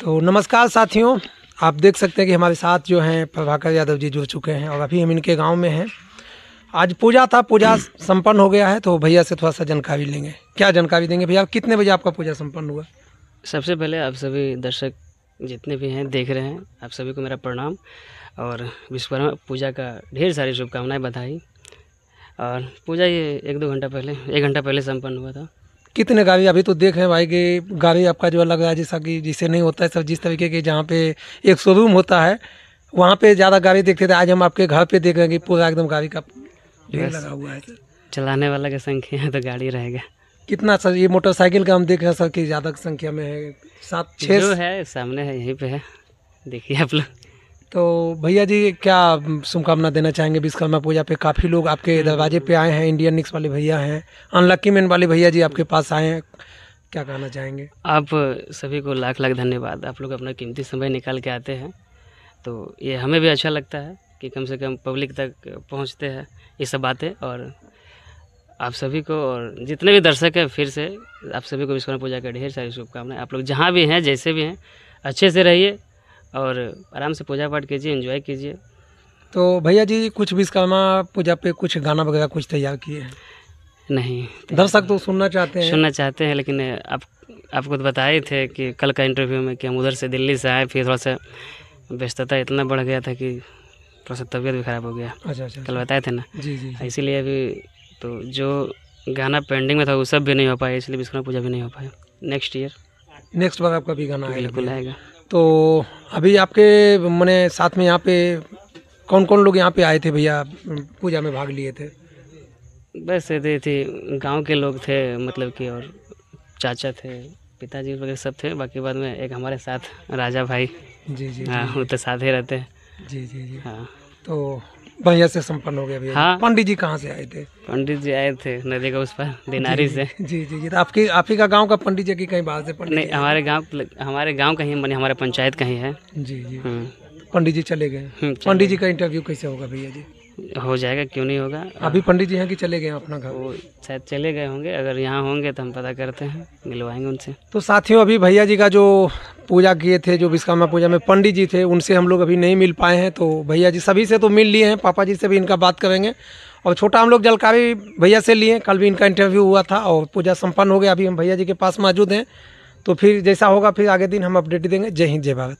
तो नमस्कार साथियों, आप देख सकते हैं कि हमारे साथ जो हैं प्रभाकर यादव जी जुड़ चुके हैं और अभी हम इनके गाँव में हैं। आज पूजा था, पूजा संपन्न हो गया है तो भैया से थोड़ा सा जानकारी लेंगे। क्या जानकारी देंगे भैया कितने बजे आपका पूजा संपन्न हुआ? सबसे पहले आप सभी दर्शक जितने भी हैं, देख रहे हैं, आप सभी को मेरा प्रणाम और विश्वकर्मा पूजा का ढेर सारी शुभकामनाएँ बधाई। और पूजा ये एक दो घंटा पहले, एक घंटा पहले संपन्न हुआ था। कितने गाड़ी अभी तो देख रहे हैं भाई कि गाड़ी आपका जो अलग है जैसा कि जिसे नहीं होता है सब जिस तरीके के जहाँ पे एक शोरूम होता है वहाँ पे ज़्यादा गाड़ी देखते थे। आज हम आपके घर पे देख रहे हैं कि पूरा एकदम गाड़ी का ढेर लगा हुआ है चलाने वाला की संख्या है तो गाड़ी रहेगा। कितना सर? ये मोटरसाइकिल का हम देख रहे हैं सर कि ज़्यादा संख्या में है। सात छः है सामने है यहीं पे है। देखिए आप लोग। तो भैया जी, क्या शुभकामना देना चाहेंगे? विश्वकर्मा पूजा पे काफ़ी लोग आपके दरवाजे पे आए हैं इंडियन निक्स वाले भैया हैं अनलक्की मैन वाले भैया जी आपके पास आए हैं। क्या कहना चाहेंगे? आप सभी को लाख लाख धन्यवाद। आप लोग अपना कीमती समय निकाल के आते हैं तो ये हमें भी अच्छा लगता है कि कम से कम पब्लिक तक पहुँचते हैं ये सब बातें, और आप सभी को, और जितने भी दर्शक हैं, फिर से आप सभी को विश्वकर्मा पूजा का ढेर सारी शुभकामनाएँ। आप लोग जहाँ भी हैं, जैसे भी हैं, अच्छे से रहिए और आराम से पूजा पाठ कीजिए एंजॉय कीजिए। तो भैया जी कुछ विश्वकर्मा पूजा पे कुछ गाना वगैरह कुछ तैयार किए हैं? नहीं दर्शक तो सुनना चाहते हैं। सुनना चाहते हैं लेकिन आप आपको तो बताए थे कि कल का इंटरव्यू में कि हम उधर से दिल्ली से आए फिर थोड़ा सा व्यस्तता इतना बढ़ गया था कि थोड़ा सा तबीयत भी ख़राब हो गया। अच्छा अच्छा कल बताए थे ना? जी जी। इसीलिए अभी तो जो गाना पेंडिंग में था वो सब भी नहीं हो पाया इसलिए विश्वकर्मा पूजा भी नहीं हो पाया। नेक्स्ट ईयर नेक्स्ट बार आपका भी गाना बिल्कुल आएगा। तो अभी आपके मैंने साथ में यहाँ पे कौन कौन लोग यहाँ पे आए थे भैया पूजा में भाग लिए थे? बस ये थे गाँव के लोग थे मतलब कि और चाचा थे पिताजी वगैरह सब थे बाकी बाद में एक हमारे साथ राजा भाई। जी जी हाँ वो तो साथ ही रहते हैं। जी जी जी। हाँ। तो बढ़िया से संपन्न हो गया भैया हाँ। पंडित जी कहाँ से आए थे? पंडित जी आए थे नदी के उस पर दिनारी से। जी जी जी। तो आपके आप ही का गाँव का पंडित जी की कहीं बाहर से पंडित नहीं हमारे गाँव हमारे गाँव कहीं बने हमारे पंचायत कहीं है जी जी। हम्म, पंडित जी चले गए। हम्म, पंडित जी का इंटरव्यू कैसे होगा भैया जी? हो जाएगा क्यों नहीं होगा? अभी पंडित जी हैं कि चले गए अपना घर? वो शायद चले गए होंगे अगर यहाँ होंगे तो हम पता करते हैं मिलवाएँगे उनसे। तो साथियों अभी भैया जी का जो पूजा किए थे, जो विश्वकर्मा पूजा में पंडित जी थे, उनसे हम लोग अभी नहीं मिल पाए हैं तो भैया जी सभी से तो मिल लिए हैं, पापा जी से भी इनका बात करेंगे। और छोटा हम लोग जलकारी भैया से लिए कल भी इनका इंटरव्यू हुआ था और पूजा संपन्न हो गया, अभी हम भैया जी के पास मौजूद हैं। तो फिर जैसा होगा, फिर आगे दिन हम अपडेट देंगे। जय हिंद, जय भारत।